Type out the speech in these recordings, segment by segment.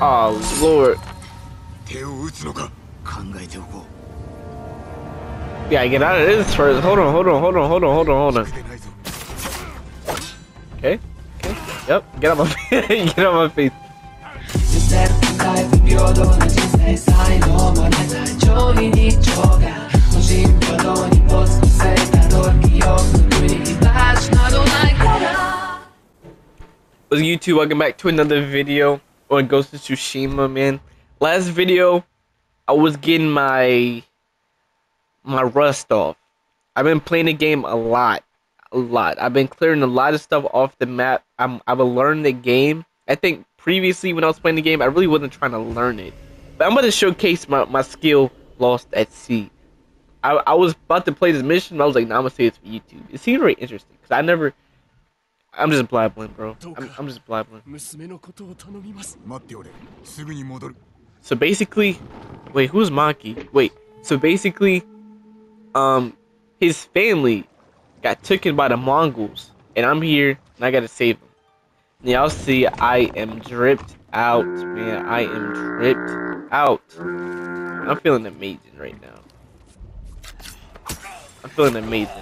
Oh, Lord. Yeah, I get out of this first. Hold on, hold on, hold on, hold on, hold on, hold on. Okay, okay. Yep, get out my face. get out my face. What's YouTube? Welcome back to another video on Ghost of Tsushima, man. Last video, I was getting my my rust off. I've been playing the game a lot, a lot. I've been clearing a lot of stuff off the map. I'm I've learned the game. I think previously when I was playing the game, I really wasn't trying to learn it. But I'm gonna showcase my, my skill lost at sea. I, I was about to play this mission, but I was like, nah, I'm gonna say this for YouTube. It seemed very interesting because I never. I'm just blabbling, bro. I'm, I'm just blabbling. So basically, wait, who's Maki? Wait, so basically, um, his family got taken by the Mongols, and I'm here, and I gotta save them. Y'all see, I am dripped out, man. I am dripped out. I'm feeling amazing right now. I'm feeling amazing.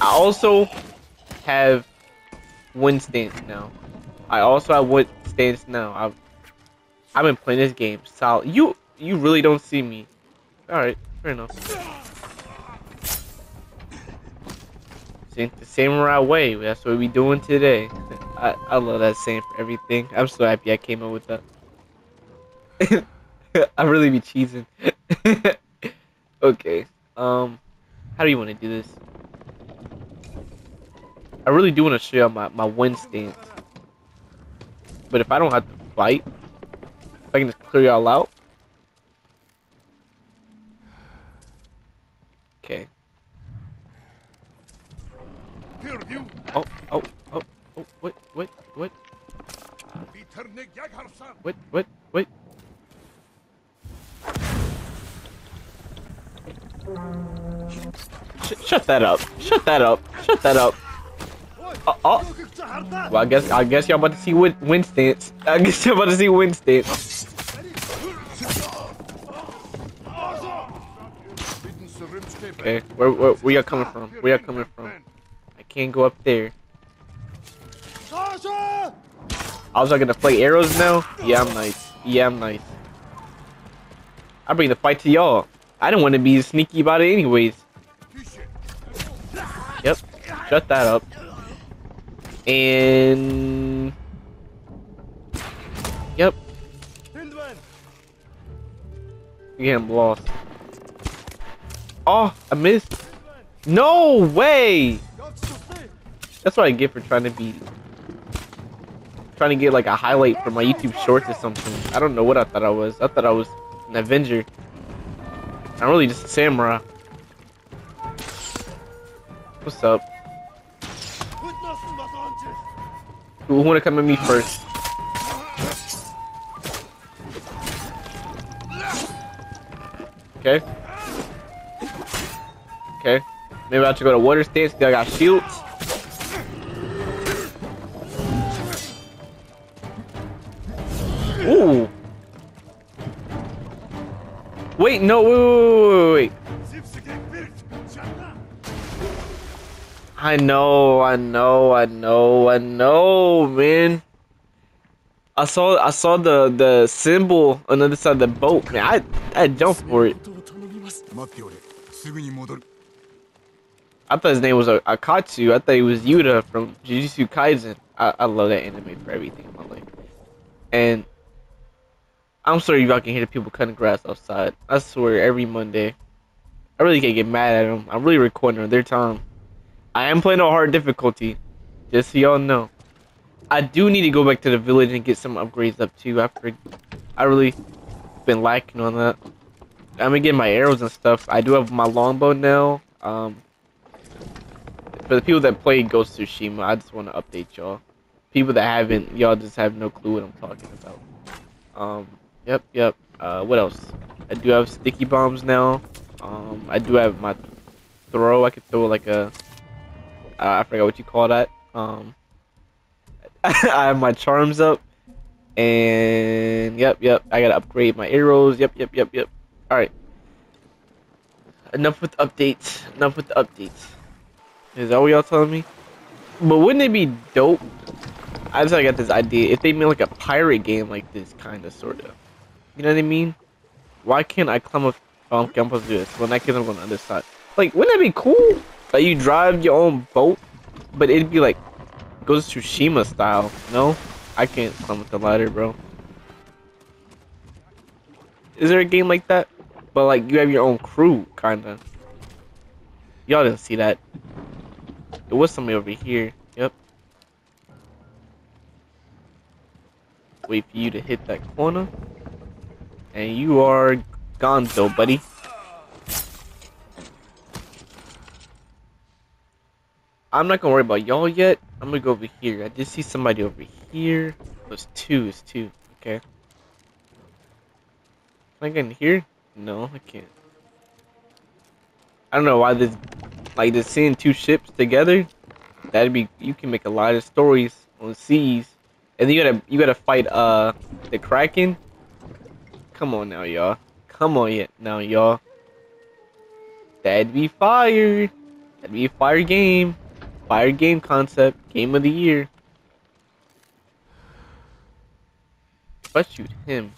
I also have wind stance now. I also have wind stance now. I've I've been playing this game solid. You you really don't see me. All right, fair enough. See, the samurai way. That's what we doing today. I I love that saying for everything. I'm so happy I came up with that. I really be cheesing. okay. Um, how do you want to do this? I really do want to show you my my wind stance. But if I don't have to fight, if I can just clear y'all out. Okay. Oh, oh, oh, oh, what, what, what, what, what, what? Sh shut that up. Shut that up. Shut that up. Oh, oh. Well, I guess I guess y'all about to see win, wind stance. I guess y'all about to see wind stance. Okay, where where where y'all coming from? Where y'all coming from? I can't go up there. I was gonna play arrows now. Yeah, I'm nice. Yeah, I'm nice. I bring the fight to y'all. I didn't want to be sneaky about it anyways. Yep. Shut that up. And yep. Yeah, I'm lost. Oh, I missed. No way! That's what I get for trying to be trying to get like a highlight for my YouTube shorts or something. I don't know what I thought I was. I thought I was an Avenger. I'm really just a samurai. What's up? Who wanna come at me first? Okay. Okay. Maybe I to go to water stance because I got shields. Ooh. Wait, no, wait, wait, wait, I know, I know, I know, I know, man. I saw, I saw the the symbol on the other side of the boat, man. I I jumped for it. I thought his name was Akatsu. I thought he was Yuta from Jujutsu Kaisen. I, I love that anime for everything in my life. And I'm sorry y'all can hear the people cutting grass outside. I swear, every Monday. I really can't get mad at them. I'm really recording on their time. I am playing on hard difficulty, just so y'all know. I do need to go back to the village and get some upgrades up too. I I really been lacking on that. I'm gonna get my arrows and stuff. I do have my longbow now. Um, for the people that play Ghost of Tsushima, I just want to update y'all. People that haven't, y'all just have no clue what I'm talking about. Um, yep, yep. Uh, what else? I do have sticky bombs now. Um, I do have my throw. I can throw like a, uh, I forgot what you call that. Um, I have my charms up. And yep, yep. I gotta upgrade my arrows. Yep, yep, yep, yep. All right. Enough with updates. Enough with the updates. Is that what y'all telling me? But wouldn't it be dope? I just I got this idea. If they made like a pirate game like this, kind of, sort of. You know what I mean? Why can't I climb up? Oh, I'm supposed to do this. Case, I'm going on the other side. Like, wouldn't that be cool? Like, you drive your own boat, but it'd be like, Ghost Tsushima style, no? I can't climb up the ladder, bro. Is there a game like that? But, like, you have your own crew, kinda. Y'all didn't see that. It was somebody over here. Yep. Wait for you to hit that corner. And you are gone, though, buddy. I'm not gonna worry about y'all yet. I'm gonna go over here. I did see somebody over here. It's two, it's two. Okay. Can I get in here? No, I can't. I don't know why this, like, just seeing two ships together. That'd be, you can make a lot of stories on seas. And then you gotta, you gotta fight, uh, the Kraken. Come on now, y'all. Come on yet now, y'all. That'd be fire. That'd be a fire game. Fire game concept. Game of the year. I shoot him.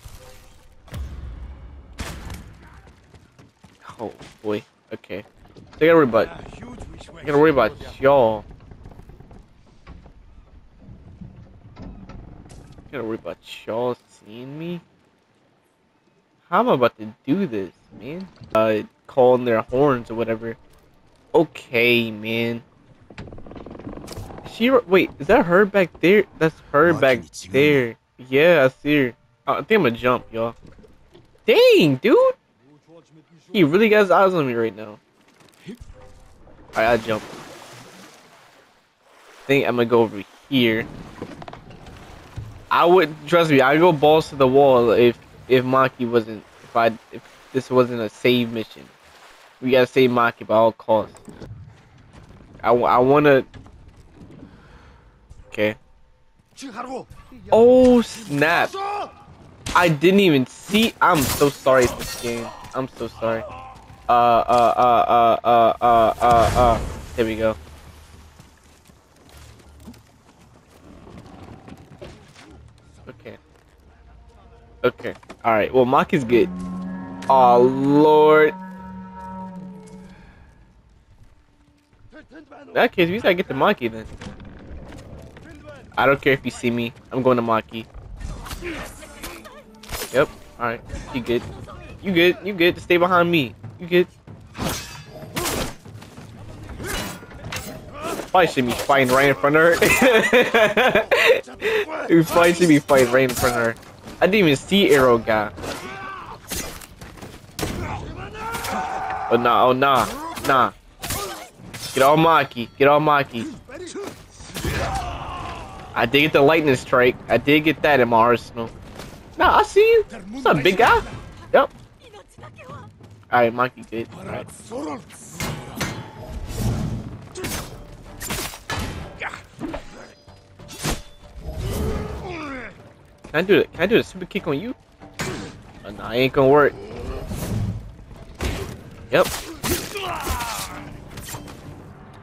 Oh boy. Okay. So I gotta worry about. I gotta worry about y'all. Gotta worry about y'all seeing me. How am I about to do this, man? Uh, calling their horns or whatever. Okay, man. She wait, is that her back there? That's her back there. Yeah, I see her. Uh, I think I'm gonna jump, y'all. Dang, dude. He really got his eyes on me right now. Alright, I jump. I think I'm gonna go over here. I would trust me. I go balls to the wall if if Maki wasn't if I if this wasn't a save mission. We gotta save Maki by all costs. I, I wanna. Okay. Oh snap! I didn't even see. I'm so sorry for this game. I'm so sorry. Uh uh uh uh uh uh uh uh. There we go. Okay. Okay. All right. Well, Maki's good. Oh lord. In that case, we gotta get the Maki then. I don't care if you see me. I'm going to Maki. Yep. Alright. You good. You good. You good. Stay behind me. You good. Probably should be fighting right in front of her. you probably should be fighting right in front of her. I didn't even see Arrow guy. Oh nah, oh nah, nah. Get all Maki, get all Maki. I did get the lightning strike. I did get that in my arsenal. Nah, I see you. What's up, big guy? Yep. Alright, Maki good. Alright. Can I do it? Can I do a super kick on you? Oh, nah, ain't gonna work. Yep.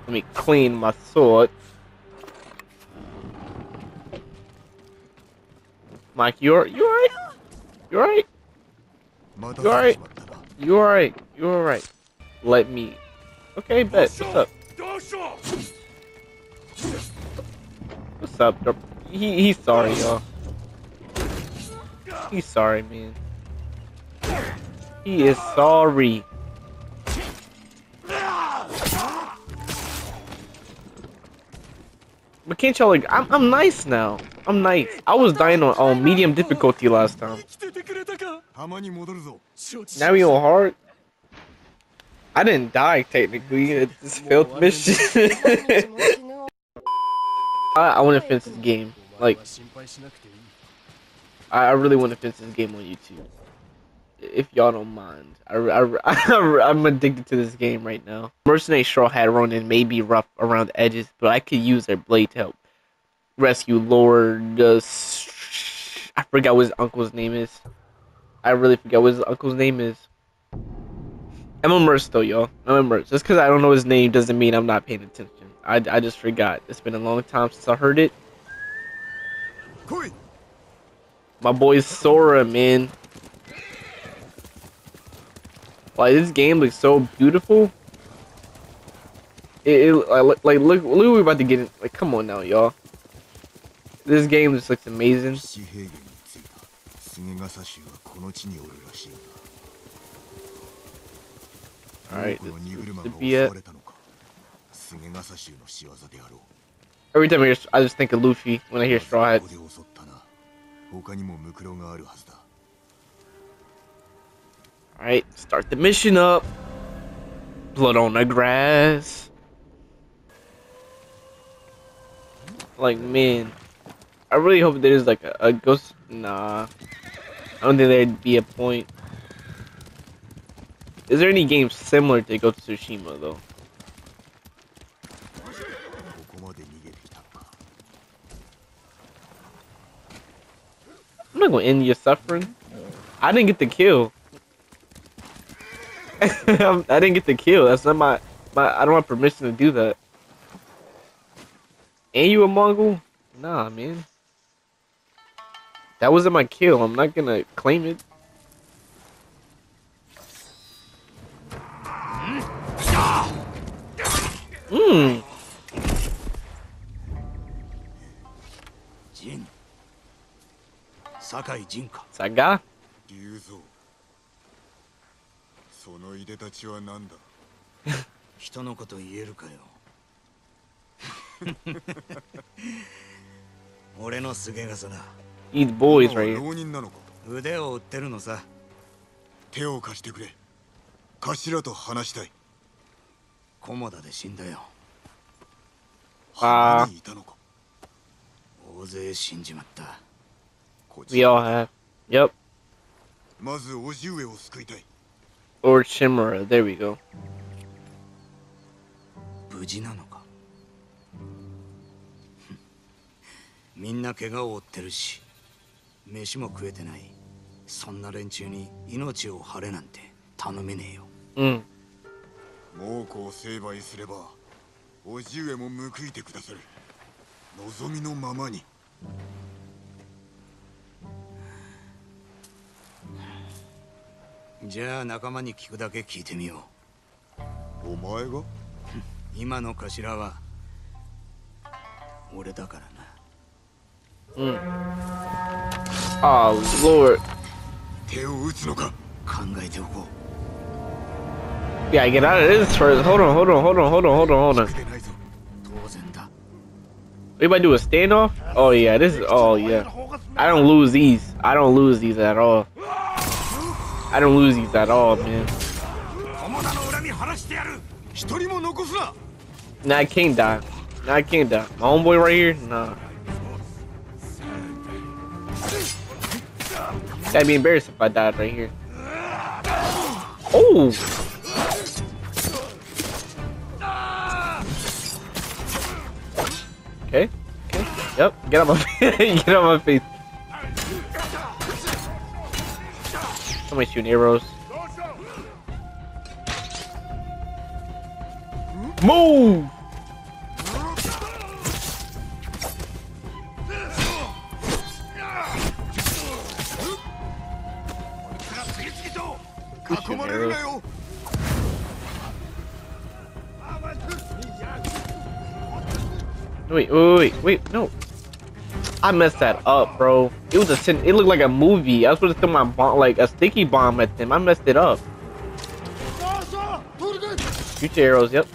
Let me clean my sword. Mike, you're you alright? You alright? You alright? You alright? You alright? Let me. Okay, bet. What's up? What's up? He he's sorry, y'all. He's sorry, man. He is sorry. But can't y'all like? I'm I'm nice now. I'm nice. I was dying on, medium difficulty last time. Now we on hard. I didn't die technically. It's just failed mission. I I want to finish this game. Like I I really want to finish this game on YouTube. If y'all don't mind, I, I, am addicted to this game right now. Mercenary Straw Hat Ronin may be rough around the edges, but I could use their blade to help rescue Lord uh, I forgot what his uncle's name is. I really forgot what his uncle's name is. I'm immersed though, y'all. I'm immersed. Just because I don't know his name doesn't mean I'm not paying attention. I, I just forgot. It's been a long time since I heard it. My boy Sora, man. Like this game looks so beautiful. It, it like, like look look what we're about to get in. Like come on now, y'all. This game just looks amazing. 騎兵源についた菅笠衆はこの地におるらしい Alright, 多くの荷 this 車 is が the 襲 Bia. われたのか菅笠衆の仕業であろう Every time I hear, I just think of Luffy when I hear Straw Hat. ここで襲ったな他にもムクロがあるはずだ Alright, start the mission up. Blood on the grass. Like, man. I really hope there's like a, a ghost. Nah. I don't think there'd be a point. Is there any game similar to Ghost Tsushima though? I'm not gonna end your suffering. I didn't get the kill. I didn't get the kill. That's not my, my. I don't have permission to do that. And you a Mongol? Nah, man. That wasn't my kill. I'm not gonna claim it. Mmm. Jin. Sakai Jinka. Saga? そのいでたちは何だ？人のこと言えるかよ。俺の菅笠だ。These boys right? here. 浪人なのか腕を売ってるのさ手を貸してくれ。頭と話したい。菰田で死んだよ。あ。ー浜にいたのか大勢死んじまった。こ We all have. Yep. まず叔父上を救いたい Or Shimura. There we go. 無事なのか？みんな怪我を負ってるし飯も食えてないそんな連中に命を張れなんて頼めねえよ Mm. 猛虎を成敗すれば叔父上も報いてくださる望みのままにじゃあ仲間に聞くだけ聞いてみようお前が今の頭は俺だからな Mm. Oh Lord. 手を打つのか考えておこ Yeah, get out of this first. Hold on, hold on, hold on, hold on, hold on, hold う on. We to do a standoff? Oh yeah, this is. Oh yeah. I don't lose these. I don't lose these at all. I don't lose these at all, man. Nah, I can't die. Nah, I can't die. My homeboy right here? Nah. That'd be embarrassed if I died right here. Oh! Okay. Okay. Yep. Get on my face. Get on my face. Somebody's shooting arrows. Move! Wait, wait, wait, wait, no. I messed that up, bro. It was a sin. It looked like a movie. I was supposed to throw my bomb, like a sticky bomb at them. I messed it up. Shoot your arrows. Yep.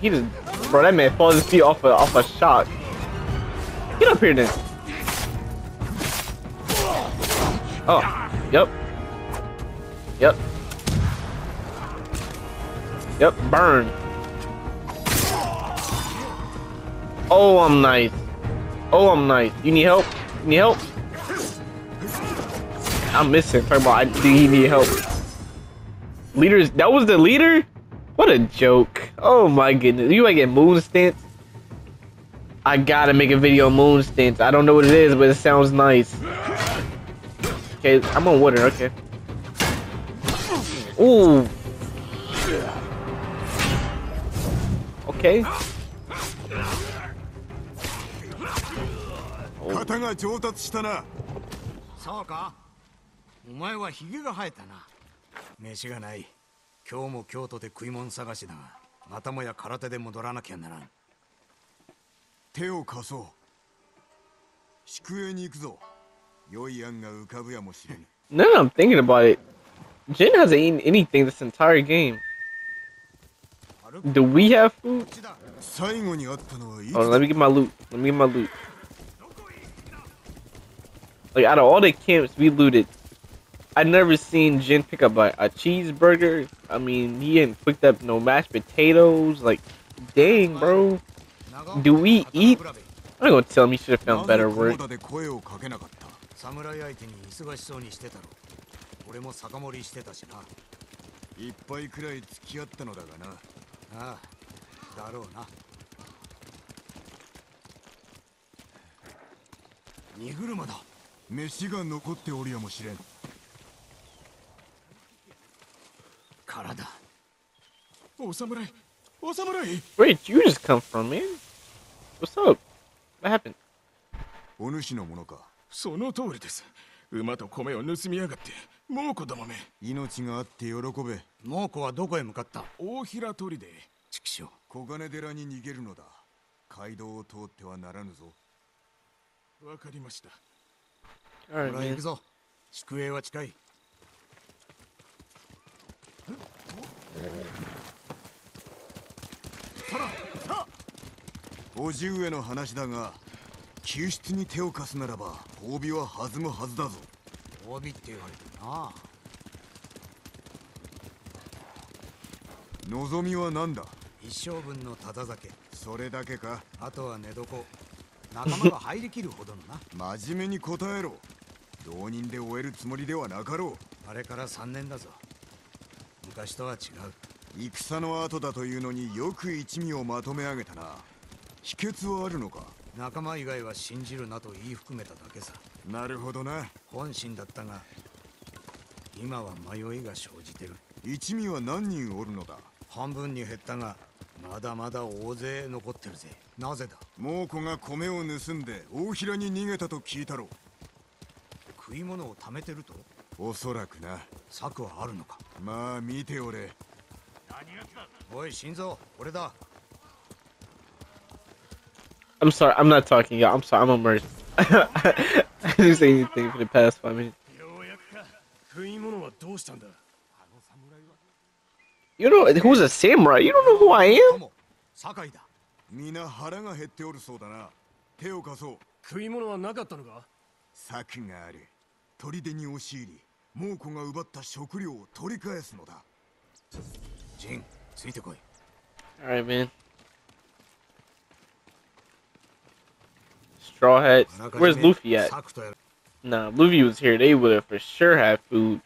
He just, bro. That man falls his feet off a off a shot. Get up here then. Oh, yep. Yep. Yep, burn. Oh, I'm nice. Oh, I'm nice. You need help? You need help? I'm missing. Talking about, I, do you need help? Leaders, that was the leader? What a joke. Oh my goodness. You might get moon stance. I gotta make a video on moon stance. I don't know what it is, but it sounds nice. Okay, I'm on water. Okay. Ooh. Okay. 型が上達したなそうかお前はヒゲが生えたな飯がない今日も京都で食い物探しだがまたもや空手で戻らなきゃならん手を貸そう宿営に行くぞ良い案が浮かぶやもしれぬ Now I'm thinking about it, Jin hasn't eaten anything this entire game. Do we have food? 最後に会ったのはいつ Hold on, let me get my loot. Let me get my loot. Like out of all the camps we looted, I never seen Jin pick up a, a cheeseburger. I mean, he ain't picked up no mashed potatoes. Like, dang, bro. Do we eat? I'm not gonna tell him he should have な found ぜ better 菰 work. 田で声をかけなかった侍相手に忙しそうにしてたろ俺も酒盛りしてたしな一杯くらい付き合ったのだがなああだろうな荷車だ 飯が残っておるやもしれん。空だお侍お侍。Did you just come from, man? What's up? What happened? お主のものか。その通りです。馬と米を盗みやがって。猛虎どもめ。命があって喜べ。猛虎はどこへ向かった？大平砦畜生。小金寺に逃げるのだ。街道を通ってはならぬぞ。わかりました All ほ right, ら行 man. くぞ。宿営は近い。叔父上の話だが救出に手を貸すならば褒美は弾むはずだぞ。帯って言われてるな。望みは何だ？一生分のただ酒。それだけか？あとは寝床仲間が入りきるほどのな。真面目に答えろ。浪人で終えるつもりではなかろあれから3年だぞ。昔とは違うう。戦の後だというのによく一味をまとめ上げたな。秘訣はあるのか？仲間以外は信じるなと言い含めただけさ。なるほどな。本心だったが今は迷いが生じてる。一味は何人おるのだ？半分に減ったがまだまだ大勢残ってるぜなぜだ？猛虎が米を盗んで大平に逃げたと聞いたろ食い物を貯めてると？おそらくな策はあるのか？まあ見ておれおい心臓俺だ I'm sorry. I'm not talking, y'all. I'm sorry. I'm immersed. I didn't say anything for the past five minutes. ようやくか食い物はどうしたんだ？You know who's a samurai? You don't know who I と am? も酒井だ皆腹が減っておるそうだな手を貸そう食い物はなかったのか策がある砦に押し入り猛虎が奪った食料を取り返すのだジンついてこい All right, man. Straw hats. あらかじ Where's め Luffy at? 策とやる Nah, Luffy was here. They would have for sure had food.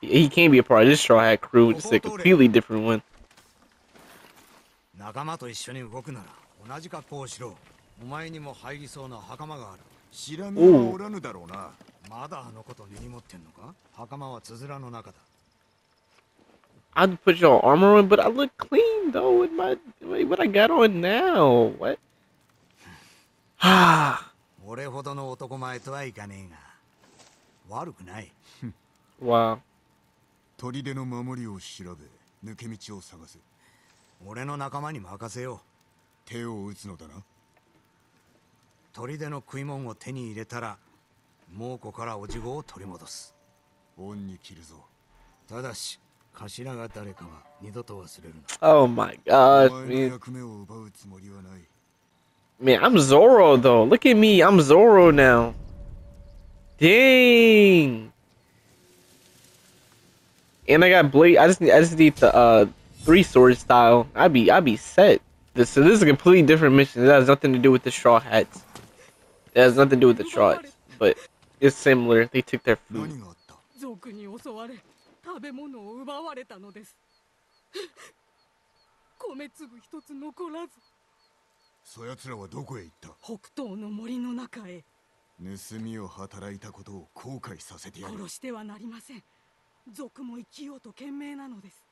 He can't be a part of this Straw Hat crew. It's a completely different one. 仲間と一緒に動くなら同じ格好をしろお前にも入りそうな袴がある知らぬはおらぬだろうなまだあのこと根に持ってんのか袴はつづらの中だ I'd put your armor on, but I look clean though with my with what I got on now. What? Ah, 俺ほどの男前とはいかねえが悪くない wow. 砦の守りを調べ抜け道を探せ俺の仲間に任せよ手を打つのだなう砦の食い物を手に入れたら猛虎からおじごを取り戻す恩に切るぞただし頭が誰かは二度と忘れるな Oh my お gosh, 前の man. 役目を奪うつもりはない Man, I'm Zoro though. Look at me. I'm Zoro now. Dang. And I got blade. I just need. I just need the uh three sword style. I be. I be set. This. So this is a completely different mission. That has nothing to do with the straw hats. It has nothing to do with the straw hats. But it's similar. They took their food. 何があった族に襲われ食べ物を奪われたのです米粒一つ残らず そやつらはどこへ行った北東の森の中へ盗みを働いたことを後悔させてやる殺してはなりません 族も生きようと懸命なのです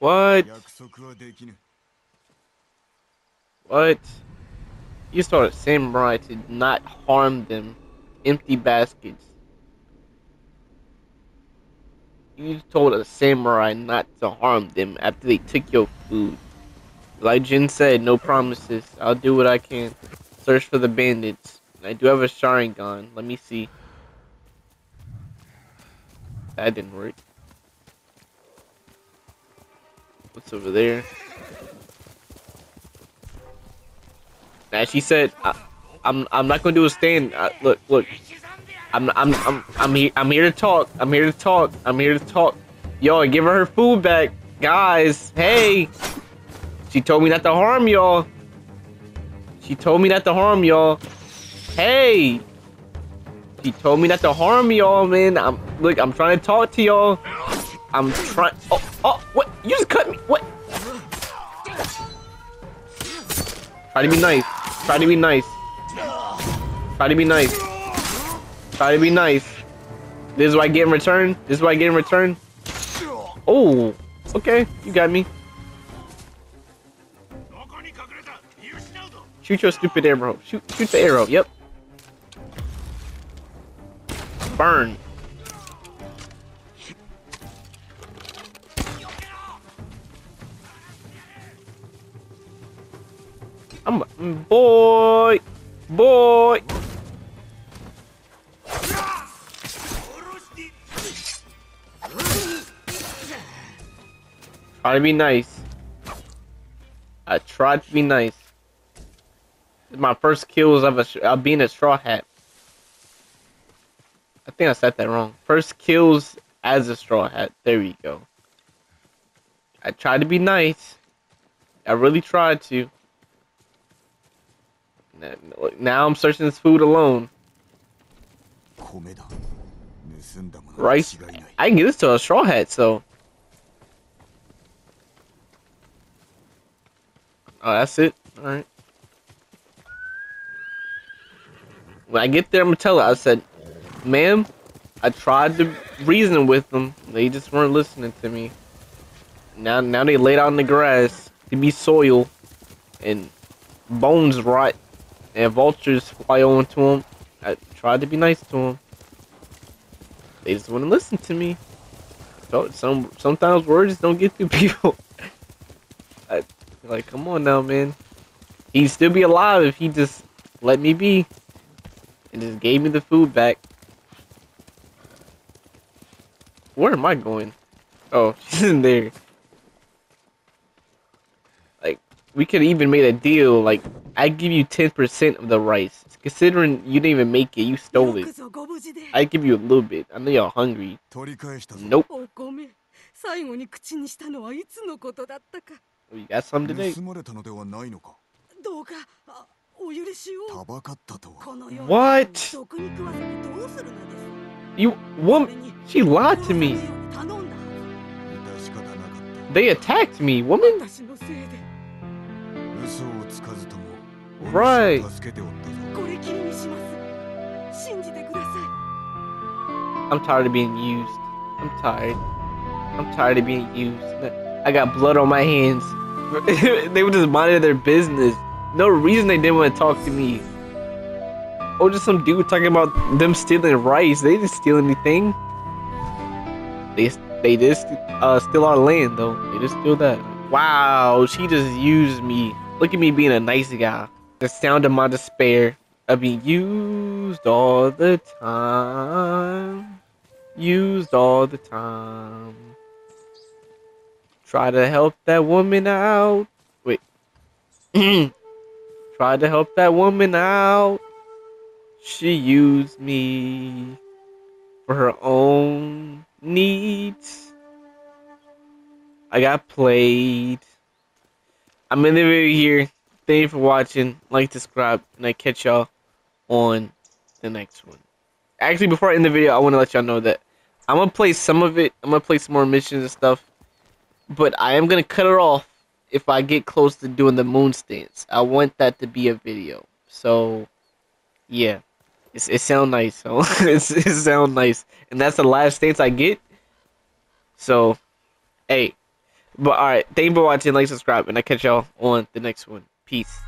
What? 約束はできぬ What? You told a samurai to not harm them. Empty baskets. You told a samurai not to harm them after they took your food. Like Jin said, no promises. I'll do what I can. Search for the bandits. I do have a Sharingan. Let me see. That didn't work. What's over there? Now she said, I, "I'm I'm not gonna do a stand. Uh, look, look. I'm I'm I'm I'm here. I'm here to talk. I'm here to talk. I'm here to talk. Yo, give her her food back, guys. Hey, she told me not to harm y'all. She told me not to harm y'all. Hey, he told me not to harm y'all, man. I'm look, I'm trying to talk to y'all. I'm trying. Oh, oh, what? You just cut me. What? Try to be nice. Try to be nice. Try to be nice. Try to be nice. This is what I get in return. This is what I get in return. Oh, okay. You got me. Shoot your stupid arrow. Shoot, shoot the arrow. Yep burn. I'm boy, boy. Try to be nice. I tried to be nice. My first kills of a of being a straw hat. I think I said that wrong. First kills as a straw hat. There we go. I tried to be nice. I really tried to. Now I'm searching this food alone. Rice. I can get this to a straw hat, so. Oh, that's it? Alright. When I get there, I'm gonna tell her. I said, "Ma'am, I tried to reason with them. They just weren't listening to me. Now, now they laid out in the grass to be soil, and bones rot, and vultures fly onto them. I tried to be nice to them. They just wouldn't listen to me. So some sometimes words don't get through people. I, like, come on now, man. He'd still be alive if he just let me be and just gave me the food back. Where am I going? Oh, she's in there. Like, we could even made a deal. Like, I give you 10% of the rice. Considering you didn't even make it, you stole it. I give you a little bit. I know you're hungry. Nope. Oh, we got some today. What? You woman, she lied to me. They attacked me, woman. Right. I'm tired of being used. I'm tired. I'm tired of being used. I got blood on my hands. they were just minding their business. No reason they didn't want to talk to me. Or just some dude talking about them stealing rice. They didn't steal anything. They they just uh steal our land though. They just steal that. Wow, she just used me. Look at me being a nice guy. The sound of my despair of being used all the time. Used all the time. Try to help that woman out. Wait. Try to help that woman out. She used me for her own needs. I got played. I'm in the video here. Thank you for watching. Like, subscribe, and I catch y'all on the next one. Actually, before I end the video, I want to let y'all know that I'm gonna play some of it. I'm gonna play some more missions and stuff, but I am gonna cut it off if I get close to doing the moon stance. I want that to be a video. So, yeah, it's, it sound nice. So it's, it sound nice, and that's the last stance I get. So, hey, but all right, thank you for watching. Like, subscribe, and I catch y'all on the next one. Peace.